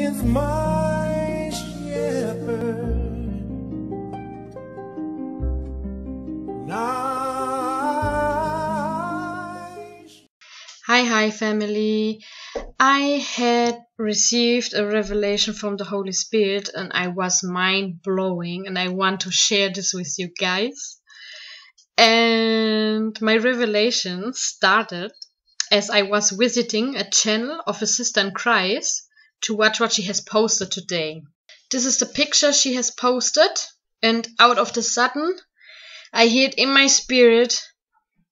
is my shepherd. Hi, hi, family. I had received a revelation from the Holy Spirit and I was mind blowing, and I want to share this with you guys. And my revelation started as I was visiting a channel of a sister in Christ to watch what she has posted today. This is the picture she has posted, and out of the sudden, I heard in my spirit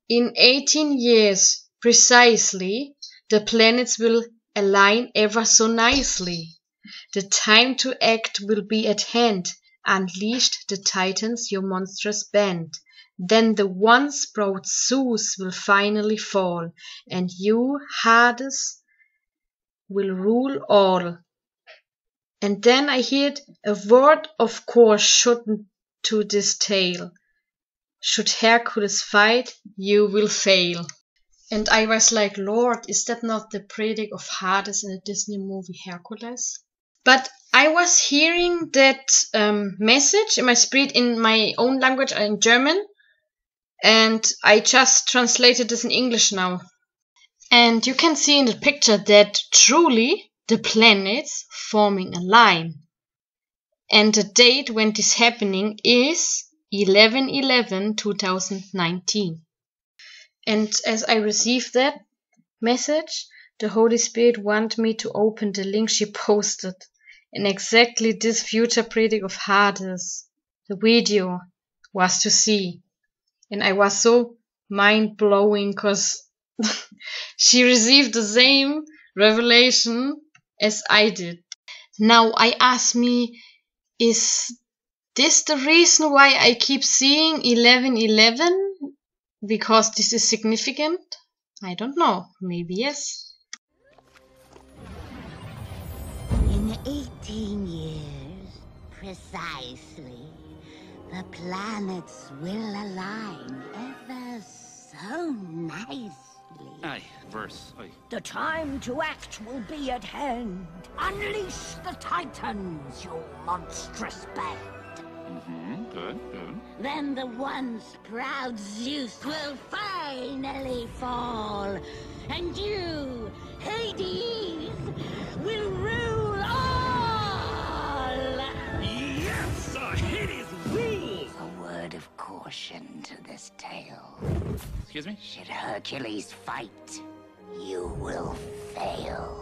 in 18 years precisely, the planets will align ever so nicely. The time to act will be at hand. Unleashed the Titans, your monstrous band. Then the once proud Zeus will finally fall, and you, Hades, will rule all. And then I heard a word of course shouldn't to this tale. Should Hercules fight, you will fail. And I was like, Lord, is that not the predict of Hades in the Disney movie Hercules? But I was hearing that um, message in my spirit in my own language, in German, and I just translated this in English now. And you can see in the picture that truly the planets forming a line. And the date when this happening is 11 2019 and as i received that message the holy spirit wanted me to open the link she posted and exactly this future predict of hades the video was to see and i was so mind blowing because she received the same revelation as i did now i ask me is this the reason why I keep seeing 1111? Because this is significant? I don't know. Maybe yes. In 18 years, precisely, the planets will align ever so nicely. Aye, verse. Aye. The time to act will be at hand. Unleash the Titans, you monstrous band. Mm-hmm. Good, good. Then the once proud Zeus will finally fall. And you, Hades, will rule all! Yes! Hades rules! A word of caution to this tale. Excuse me? Should Hercules fight, you will fail.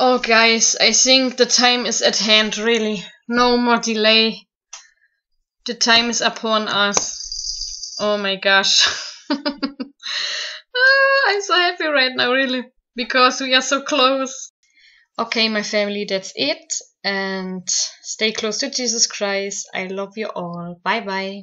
Oh, guys, I think the time is at hand, really. No more delay. The time is upon us. Oh my gosh. Ah, I'm so happy right now, really. Because we are so close. Okay, my family, that's it. And stay close to Jesus Christ. I love you all. Bye bye.